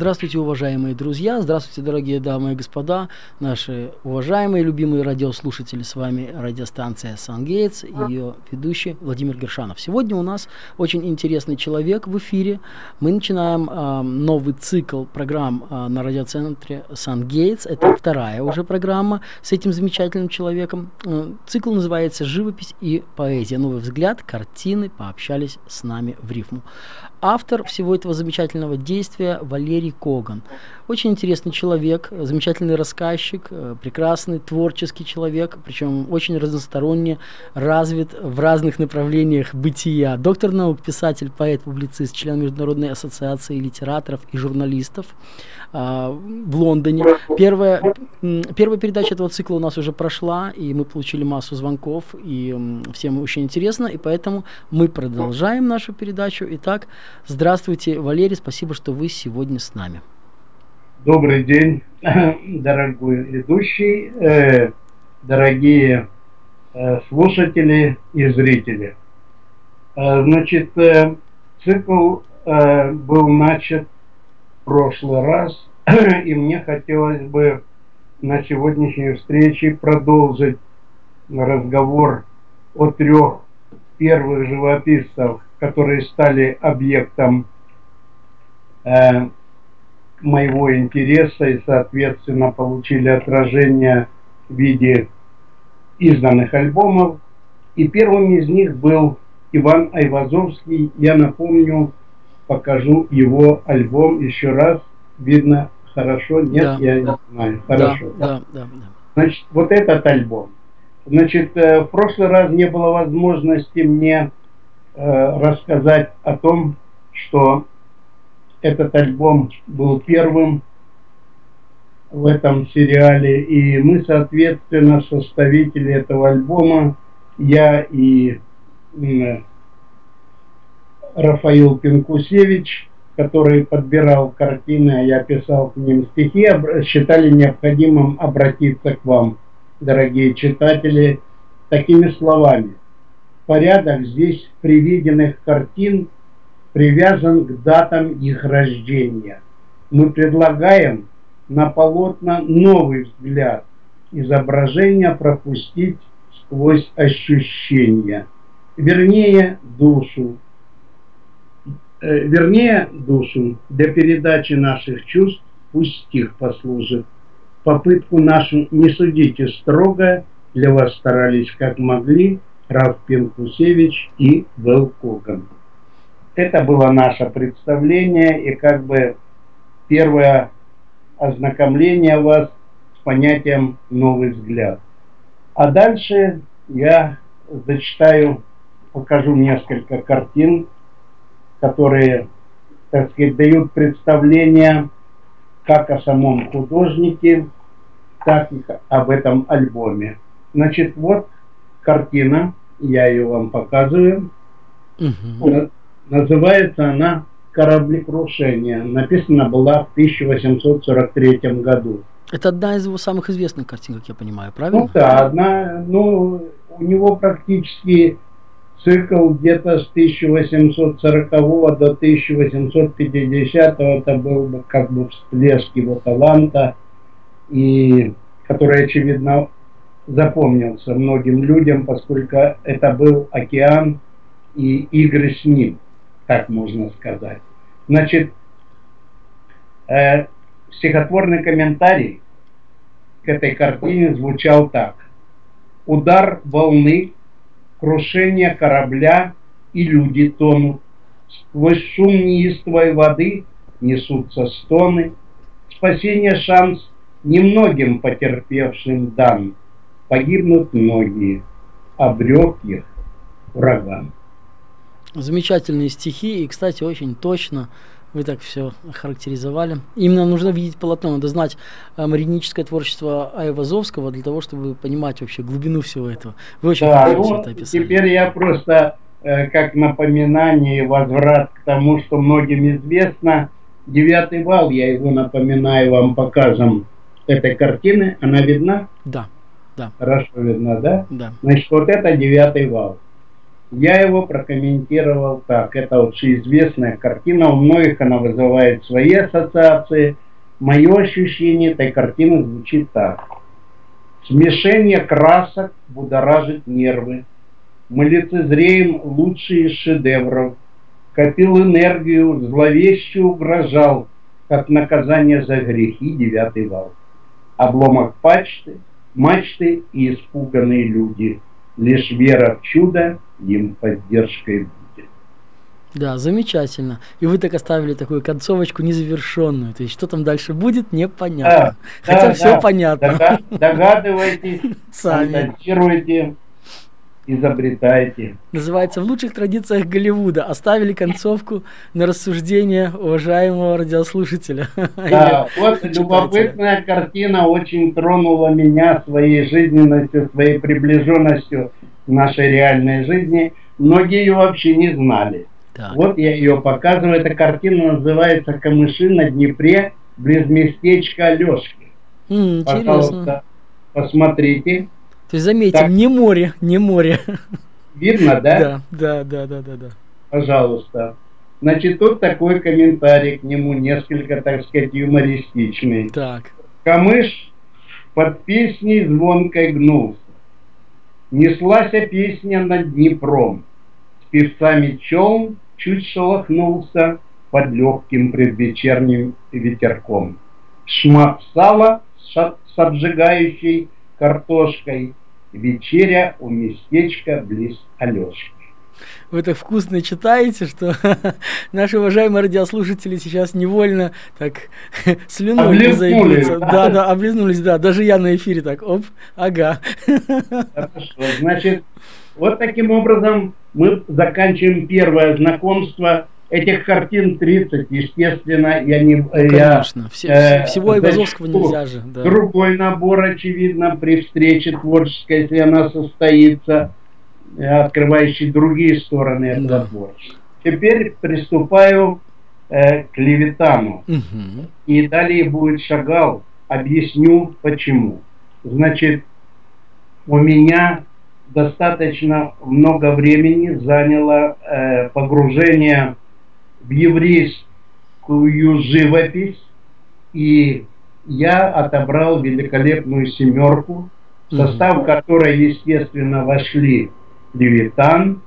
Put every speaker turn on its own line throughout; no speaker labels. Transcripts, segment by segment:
Здравствуйте, уважаемые друзья, здравствуйте, дорогие дамы и господа, наши уважаемые, любимые радиослушатели. С вами радиостанция «Сангейтс» и ее ведущий Владимир Гершанов. Сегодня у нас очень интересный человек в эфире. Мы начинаем э, новый цикл программ э, на радиоцентре «Сангейтс». Это вторая уже программа с этим замечательным человеком. Э, цикл называется «Живопись и поэзия. Новый взгляд, картины пообщались с нами в рифму». Автор всего этого замечательного действия Валерий Коган. Очень интересный человек, замечательный рассказчик, э, прекрасный творческий человек, причем очень разносторонне развит в разных направлениях бытия. Доктор наук, писатель, поэт, публицист, член Международной ассоциации литераторов и журналистов а, в Лондоне. Первая, первая передача этого цикла у нас уже прошла, и мы получили массу звонков, и всем очень интересно, и поэтому мы продолжаем нашу передачу. Итак, здравствуйте, Валерий, спасибо, что вы сегодня с нами.
Добрый день, дорогой ведущий, э, дорогие э, слушатели и зрители. Э, значит, цикл был начат в прошлый раз, и мне хотелось бы на сегодняшней встрече продолжить разговор о трех первых живописцев, которые стали объектом моего интереса и, соответственно, получили отражение в виде изданных альбомов. И первым из них был Иван Айвазовский. Я напомню, покажу его альбом еще раз. Видно хорошо? Нет, да, я да, не знаю. Хорошо. Да, да, да, да. Значит, вот этот альбом. Значит, э, в прошлый раз не было возможности мне э, рассказать о том, что этот альбом был первым в этом сериале, и мы, соответственно, составители этого альбома, я и Рафаил Пинкусевич, который подбирал картины, а я писал к ним стихи, считали необходимым обратиться к вам, дорогие читатели, такими словами. Порядок здесь приведенных картин – привязан к датам их рождения. Мы предлагаем на полотна новый взгляд, изображение пропустить сквозь ощущения, вернее душу, э, вернее душу для передачи наших чувств пусть стих послужит. Попытку нашу не судите строго, для вас старались как могли Раф Пинкусевич и Вэл Коган. Это было наше представление и как бы первое ознакомление вас с понятием «новый взгляд». А дальше я зачитаю, покажу несколько картин, которые, так сказать, дают представление как о самом художнике, так и об этом альбоме. Значит, вот картина, я ее вам показываю. Угу. Называется она «Кораблекрушение». Написана была в 1843 году.
Это одна из его самых известных картин, как я понимаю, правильно?
Ну да, одна, ну, у него практически цикл где-то с 1840 до 1850 это был бы как бы всплеск его таланта, и который, очевидно, запомнился многим людям, поскольку это был океан и игры с ним так можно сказать. Значит, э, стихотворный комментарий к этой картине звучал так. Удар волны, крушение корабля, и люди тонут. Сквозь шум неистовой воды несутся стоны. Спасение шанс немногим потерпевшим дан. Погибнут многие, обрек их ураган.
Замечательные стихи, и, кстати, очень точно вы так все характеризовали. Именно нужно видеть полотно, надо знать э, мариническое творчество Айвазовского для того, чтобы понимать вообще глубину всего этого. Вы очень
да, ну, это описали. Теперь я просто э, как напоминание и возврат к тому, что многим известно. Девятый вал, я его напоминаю вам показом этой картины. Она видна?
Да. Да.
Хорошо видна, да?
Да.
Значит, вот это девятый вал. Я его прокомментировал так. Это общеизвестная картина, у многих она вызывает свои ассоциации. Мое ощущение этой картины звучит так. Смешение красок будоражит нервы. Мы лицезреем лучшие из шедевров. Копил энергию, зловеще угрожал, как наказание за грехи девятый вал. Обломок пачты, мачты и испуганные люди. Лишь вера в чудо им поддержкой будет.
Да, замечательно. И вы так оставили такую концовочку незавершенную. То есть, что там дальше будет, непонятно. Да, Хотя да, все да. понятно.
Догадывайтесь, Сами. фантазируйте изобретайте.
Называется «В лучших традициях Голливуда». Оставили концовку на рассуждение уважаемого радиослушателя.
Да, вот любопытная картина очень тронула меня своей жизненностью, своей приближенностью к нашей реальной жизни. Многие ее вообще не знали. Так. Вот я ее показываю. Эта картина называется «Камыши на Днепре близ местечка Алешки».
М, интересно. Пожалуйста,
посмотрите.
То есть заметим, так. не море, не море.
Видно,
да? Да, да, да, да, да.
Пожалуйста. Значит, тут такой комментарий к нему, несколько, так сказать, юмористичный.
Так.
Камыш под песней звонкой гнулся. Неслась песня над Днепром. С певцами челн чуть шелохнулся под легким предвечерним ветерком. Шмат сала с обжигающей картошкой вечеря у местечка близ Алешки.
Вы так вкусно читаете, что наши уважаемые радиослушатели сейчас невольно так слюной заикаются. Да? да, да, облизнулись, да. Даже я на эфире так, оп, ага.
Хорошо, значит, вот таким образом мы заканчиваем первое знакомство Этих картин 30, естественно, я не... Ну,
конечно, Все, э, всего Айвазовского нельзя же.
Да. Другой набор, очевидно, при встрече творческой, если она состоится, э, открывающий другие стороны этого да. творчества. Теперь приступаю э, к Левитану. Угу. И далее будет Шагал. Объясню почему. Значит, у меня достаточно много времени заняло э, погружение в еврейскую живопись, и я отобрал великолепную семерку, в состав которой, естественно, вошли Левитан,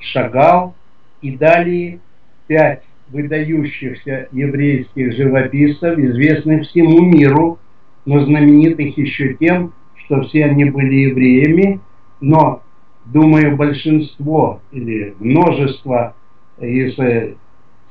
Шагал и далее пять выдающихся еврейских живописцев, известных всему миру, но знаменитых еще тем, что все они были евреями, но, думаю, большинство или множество из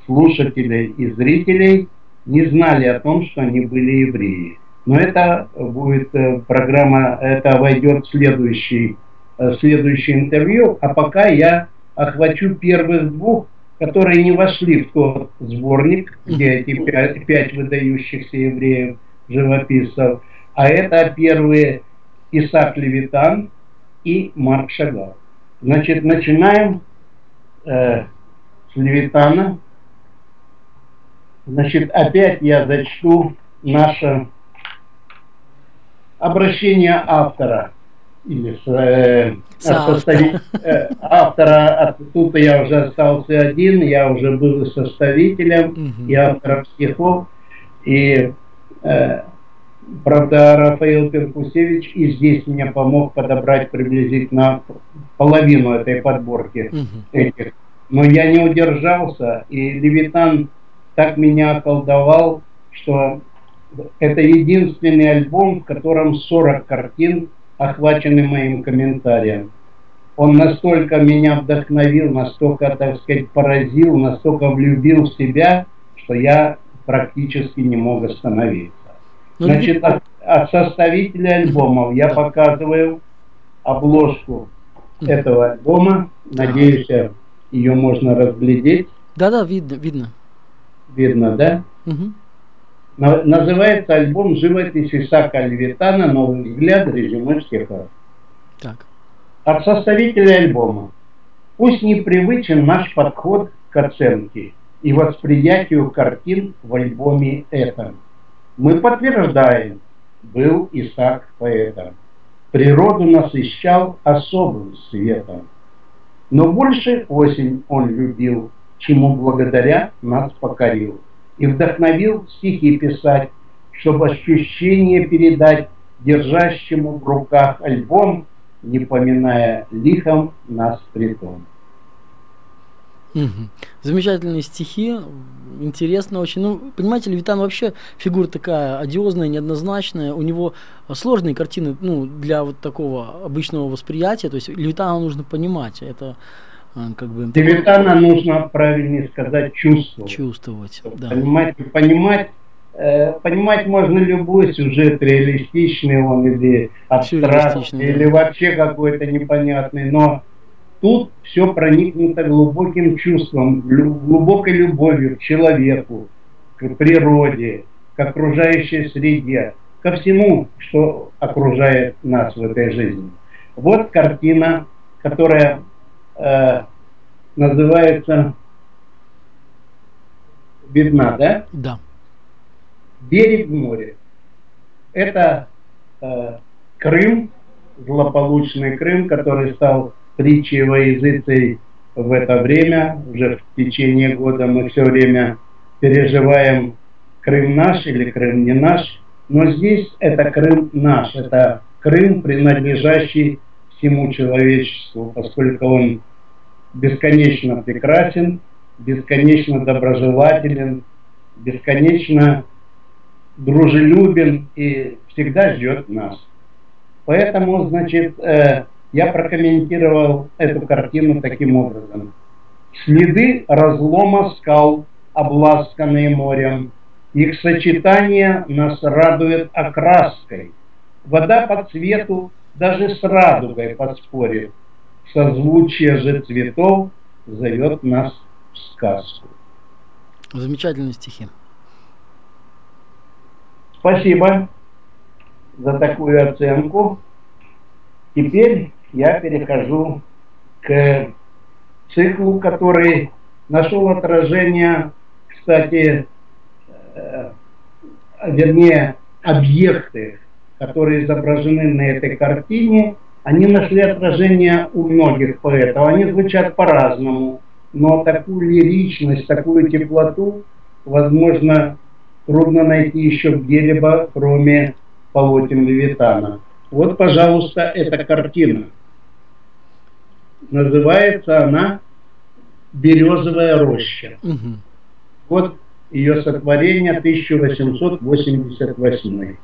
слушателей и зрителей не знали о том, что они были евреи. Но это будет э, программа, это войдет в следующий, э, следующее интервью, а пока я охвачу первых двух, которые не вошли в тот сборник, где эти пять, пять выдающихся евреев, живописцев, а это первые Исаак Левитан и Марк Шагал. Значит, начинаем э, с Левитана, Значит, опять я зачту наше обращение автора или э, составить, э, автора, тут я уже остался один, я уже был составителем угу. и автором стихов, и э, правда Рафаил Перкусевич и здесь мне помог подобрать приблизительно половину этой подборки угу. этих. Но я не удержался, и Левитан так меня околдовал, что это единственный альбом, в котором 40 картин охвачены моим комментарием. Он настолько меня вдохновил, настолько, так сказать, поразил, настолько влюбил в себя, что я практически не мог остановиться. Ну, Значит, от, от составителя альбомов я показываю обложку этого альбома. Надеюсь, ее можно разглядеть.
Да-да, видно, видно
видно, да? Угу. Называется альбом «Живопись Исака Левитана. Новый взгляд. Резюме стиха». Так. От составителя альбома. Пусть непривычен наш подход к оценке и восприятию картин в альбоме этом. Мы подтверждаем, был Исаак поэтом. Природу насыщал особым светом. Но больше осень он любил, чему благодаря нас покорил. И вдохновил стихи писать, чтобы ощущение передать держащему в руках альбом, не поминая лихом нас притом.
Замечательные стихи, интересно очень. Ну, понимаете, Левитан вообще фигура такая одиозная, неоднозначная. У него сложные картины, ну, для вот такого обычного восприятия. То есть Левитана нужно понимать. Это как бы...
Левитана нужно, правильнее сказать, чувствовать.
Чувствовать,
да. Понимать, понимать э, Понимать можно любой сюжет, реалистичный он или абстрактный, или да. вообще какой-то непонятный, но Тут все проникнуто глубоким чувством, глубокой любовью к человеку, к природе, к окружающей среде, ко всему, что окружает нас в этой жизни. Вот картина, которая э, называется «Видна», да?
Да.
«Берег моря». Это э, Крым, злополучный Крым, который стал притчей во языцей в это время, уже в течение года мы все время переживаем Крым наш или Крым не наш, но здесь это Крым наш, это Крым, принадлежащий всему человечеству, поскольку он бесконечно прекрасен, бесконечно доброжелателен, бесконечно дружелюбен и всегда ждет нас. Поэтому, значит, э, я прокомментировал эту картину таким образом. Следы разлома скал, обласканные морем, их сочетание нас радует окраской. Вода по цвету даже с радугой поспорит. Созвучие же цветов зовет нас в сказку.
Замечательные стихи.
Спасибо за такую оценку. Теперь я перехожу к циклу, который нашел отражение, кстати, э, вернее, объекты, которые изображены на этой картине, они нашли отражение у многих поэтов. Они звучат по-разному, но такую лиричность, такую теплоту, возможно, трудно найти еще где-либо, кроме полотен Левитана. Вот, пожалуйста, эта картина. Называется она «Березовая роща». Угу. Вот ее сотворение 1888.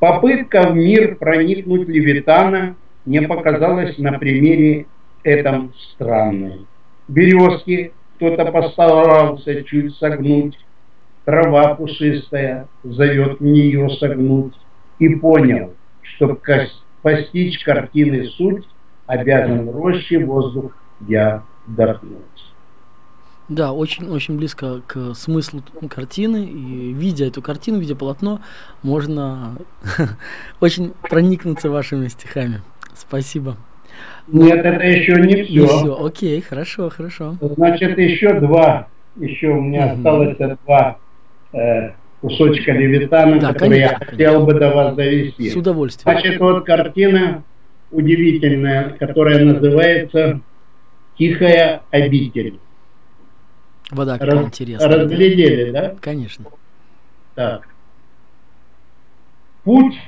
Попытка в мир проникнуть Левитана не показалась на примере этом странной. Березки кто-то постарался чуть согнуть, трава пушистая зовет в нее согнуть, и понял, чтобы постичь картины суть, обязан роще воздух я вдохнуть.
Да, очень-очень близко к смыслу картины. И видя эту картину, видя полотно, можно очень проникнуться вашими стихами. Спасибо.
Нет, это еще не все. Не все.
Окей, хорошо, хорошо.
Значит, еще два. Еще у меня угу. осталось два э, кусочка Левитана, да, который конечно, я хотел бы до вас довести.
С удовольствием.
Значит, вот картина удивительная, которая называется «Тихая обитель».
Вода какая Раз, интересная.
Разглядели, да?
Конечно.
Так. Путь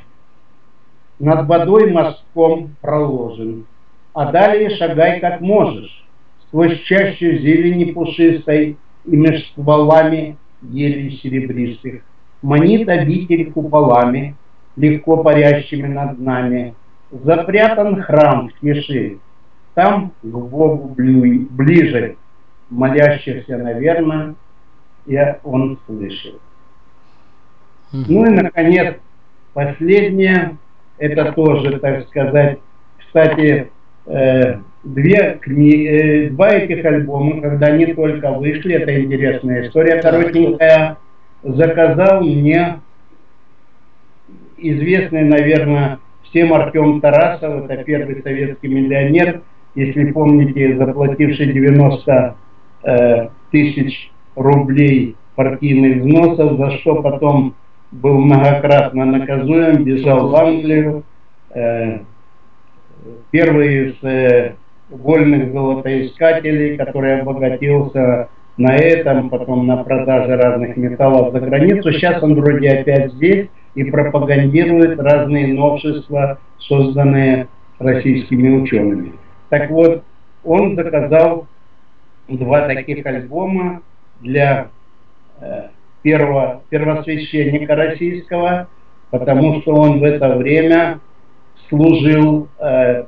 над водой мостком проложен, а далее шагай как можешь, сквозь чащу зелени пушистой и меж стволами елей серебристых. Манит обитель куполами, легко парящими над нами, Запрятан храм в тиши, там к Богу ближе, молящихся, наверное, я он слышит. Ну и, наконец, последнее, это тоже, так сказать, кстати, э, две кни... э, два этих альбома, когда они только вышли, это интересная история коротенькая, заказал мне известный, наверное, всем Артем Тарасов, это первый советский миллионер, если помните, заплативший 90 э, тысяч рублей партийных взносов, за что потом был многократно наказуем, бежал в Англию. Э, первый из э, вольных золотоискателей, который обогатился на этом, потом на продаже разных металлов за границу. Сейчас он вроде опять здесь и пропагандирует разные новшества, созданные российскими учеными. Так вот, он заказал два таких альбома для э, первого первосвященника российского, потому что он в это время служил, э,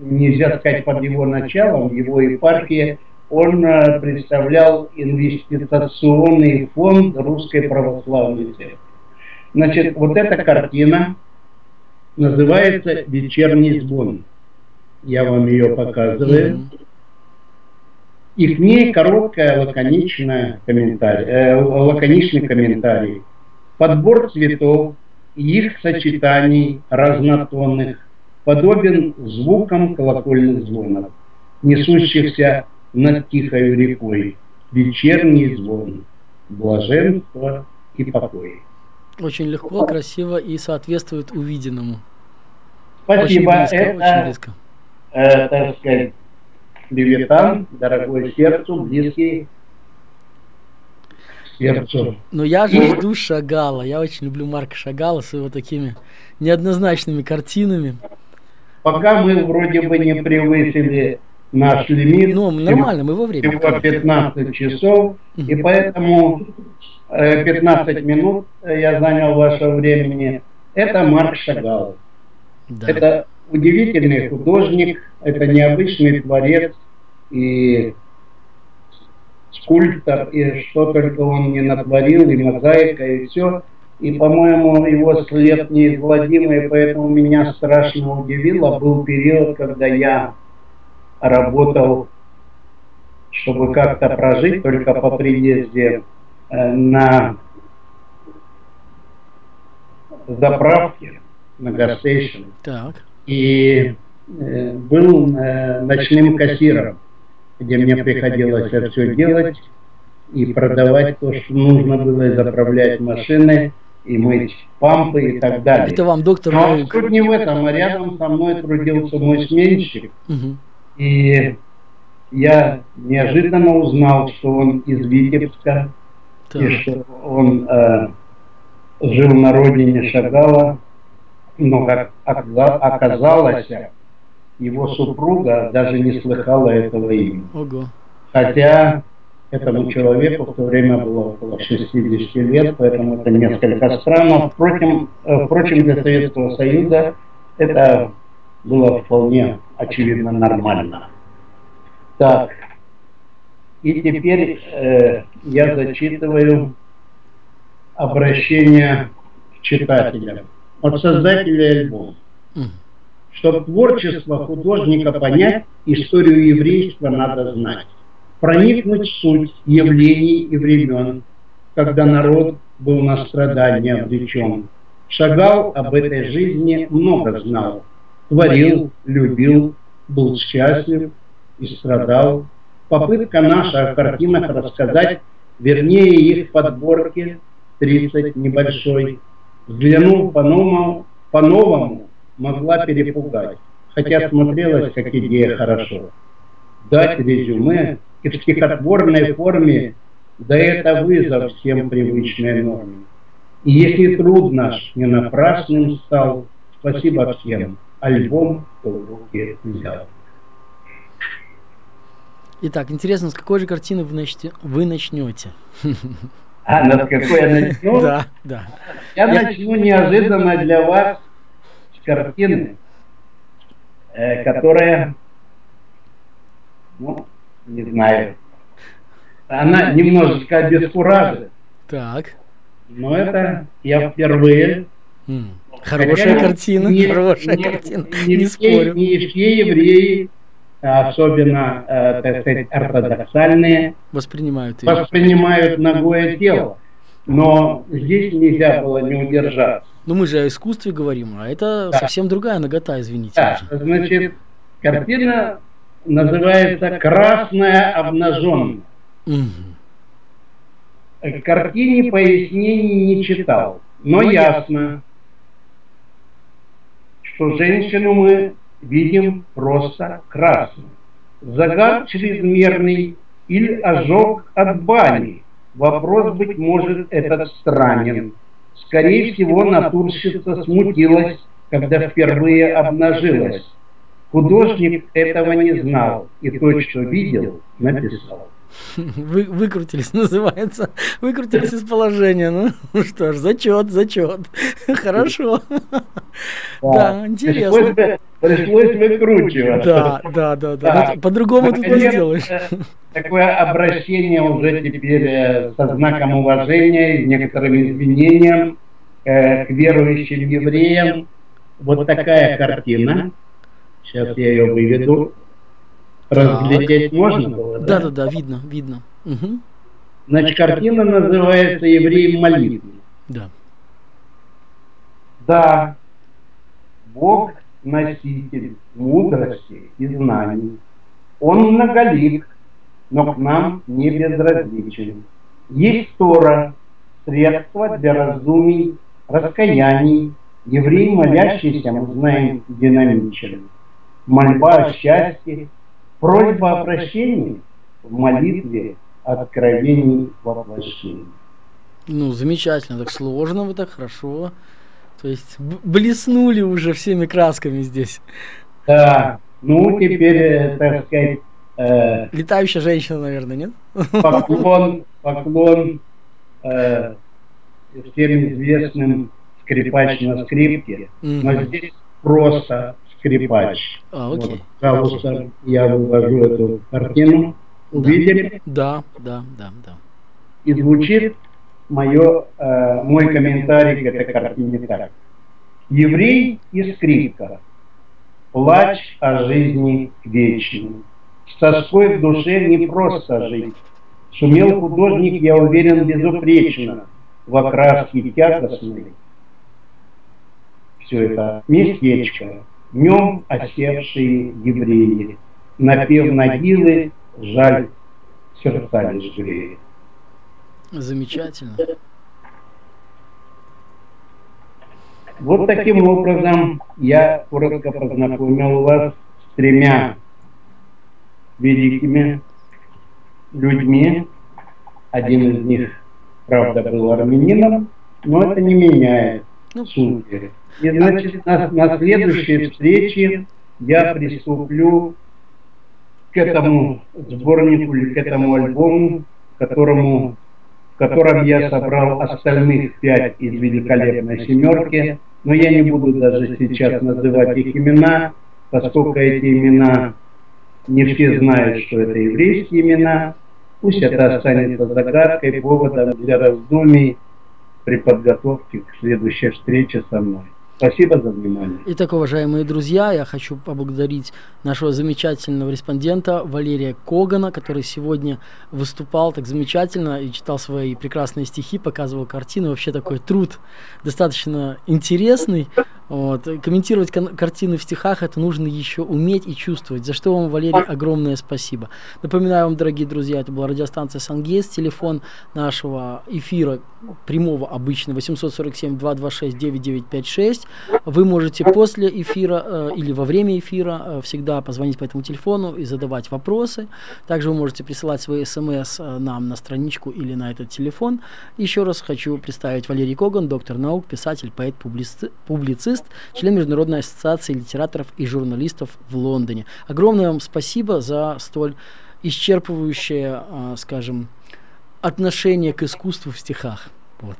нельзя сказать под его началом, его епархии, он э, представлял инвестиционный фонд Русской Православной Церкви. Значит, вот эта картина называется «Вечерний звон». Я вам ее показываю. Ней короткая лаконичная комментарий, э, лаконичный комментарий. Подбор цветов и их сочетаний разнотонных подобен звукам колокольных звонов, несущихся над тихой рекой. Вечерний звон, блаженство и покой.
Очень легко, красиво и соответствует увиденному.
Спасибо. Очень близко, это, очень близко. Э, так сказать, Левитан, дорогой сердцу, близкий сердцу.
Но я же жду Шагала. Я очень люблю Марка Шагала с его такими неоднозначными картинами.
Пока мы вроде бы не превысили наш лимит.
Ну, нормально, мы во время.
Всего 15 часов, и поэтому 15 э, минут я занял вашего времени. Это Марк Шагал. Да. Это удивительный художник, это необычный творец и скульптор, и что только он не натворил, и мозаика, и все. И, по-моему, его след неизгладимый, поэтому меня страшно удивило. Был период, когда я работал, чтобы как-то прожить, только по приезде э, на заправке, на газстейшн. Так и э, был э, ночным кассиром, где мне приходилось это все делать и продавать то, что нужно было, и заправлять машины, и мыть пампы и так далее.
Это вам доктор
Но наук. суть не в этом, а рядом со мной трудился мой сменщик, угу. и я неожиданно узнал, что он из Витебска, так. и что он э, жил на родине Шагала, но, как оказалось, его супруга даже не слыхала этого имени. Ого. Хотя этому человеку в то время было около 60 лет, поэтому это несколько странно. Впрочем, э, впрочем для Советского Союза это было вполне очевидно нормально. Так, и теперь э, я зачитываю обращение к читателям от создателя альбома. Чтобы творчество художника понять, историю еврейства надо знать. Проникнуть в суть явлений и времен, когда народ был на страдания обречен. Шагал об этой жизни много знал. Творил, любил, был счастлив и страдал. Попытка наша о картинах рассказать, вернее их подборки 30 небольшой, взглянул по-новому, по-новому могла перепугать, хотя смотрелась как идея хорошо. Дать резюме и в стихотворной форме, да это вызов всем привычной норме. И если труд наш не напрасным стал, спасибо всем, альбом кто в руки взял.
Итак, интересно, с какой же картины вы, начнете, вы начнете?
А над какой я начну?
Да, да.
Я начну неожиданно для вас с картины, э, которая, ну, не знаю, она немножечко обескуражит.
Так.
Но это я впервые.
Хорошая картина, хорошая картина,
не спорю. Не все евреи особенно, э, так сказать, ортодоксальные,
воспринимают,
ее. воспринимают ногое тело. Но здесь нельзя было не удержаться.
Ну мы же о искусстве говорим, а это да. совсем другая нагота, извините.
Да, значит, картина называется «Красная обнаженная». Угу. Картине пояснений не читал, но ясно, что женщину мы видим просто красным. Загар чрезмерный или ожог от бани. Вопрос, быть может, этот странен. Скорее всего, натурщица смутилась, когда впервые обнажилась. Художник этого не знал, и то, что видел, написал.
Вы, выкрутились, называется. Выкрутились из положения. Ну, ну что ж, зачет, зачет. Хорошо. Да, интересно.
Пришлось, выкручиваться.
Да, да, да, да. да. По-другому тут не сделаешь.
Такое обращение уже теперь э, со знаком уважения и некоторым извинением э, к верующим евреям. Вот такая картина. Сейчас я ее выведу. Разглядеть можно было?
Да, да, да, видно, видно.
Угу. Значит, картина называется «Евреи молитвы».
Да.
Да, Бог носитель мудрости и знаний. Он многолик, но к нам не безразличен. Есть Тора, средства для разумий, раскаяний. Еврей, молящийся, мы знаем, динамичен. Мольба о счастье, Просьба о прощении в молитве откровений воплощения.
Ну, замечательно, так сложно вы так хорошо. То есть блеснули уже всеми красками здесь.
Да, ну теперь, э, так сказать...
Э, Летающая женщина, наверное, нет?
Поклон, поклон э, всем известным скрипач на скрипке. Mm-hmm. Но здесь просто скрипач.
А, окей. Вот,
пожалуйста, я вывожу эту картину. Увидели?
Да, да, да, да.
И звучит мое, э, мой комментарий к этой картине так. Еврей и скрипка. Плач о жизни вечной. С тоской в душе не просто жить. Сумел художник, я уверен, безупречно в окраске тягостной. Все это местечко, Днем осевшие евреи, напев могилы, жаль, сердца лишь греет.
Замечательно.
Вот таким образом я коротко познакомил вас с тремя великими людьми. Один из них, правда, был армянином, но это не меняет ну, сути. И на, на следующей встрече я приступлю к этому сборнику или к этому альбому, которому, в котором я собрал остальных пять из великолепной семерки. Но я не буду даже сейчас называть их имена, поскольку эти имена не все знают, что это еврейские имена. Пусть это останется загадкой, поводом для раздумий при подготовке к следующей встрече со мной. Спасибо за внимание.
Итак, уважаемые друзья, я хочу поблагодарить нашего замечательного респондента Валерия Когана, который сегодня выступал так замечательно и читал свои прекрасные стихи, показывал картины. Вообще такой труд достаточно интересный. Вот. Комментировать картины в стихах это нужно еще уметь и чувствовать, за что вам, Валерий, огромное спасибо. Напоминаю вам, дорогие друзья, это была радиостанция Сангейс, телефон нашего эфира прямого обычно 847-226-9956. Вы можете после эфира э, или во время эфира э, всегда позвонить по этому телефону и задавать вопросы. Также вы можете присылать свои смс э, нам на страничку или на этот телефон. Еще раз хочу представить Валерий Коган, доктор наук, писатель, поэт, публицист журналист, член Международной ассоциации литераторов и журналистов в Лондоне. Огромное вам спасибо за столь исчерпывающее, а, скажем, отношение к искусству в стихах. Вот.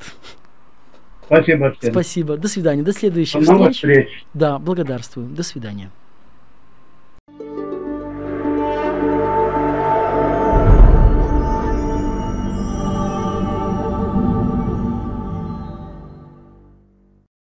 Спасибо.
Всем. Спасибо. До свидания. До следующих До встреч. встреч. Да, благодарствую. До свидания.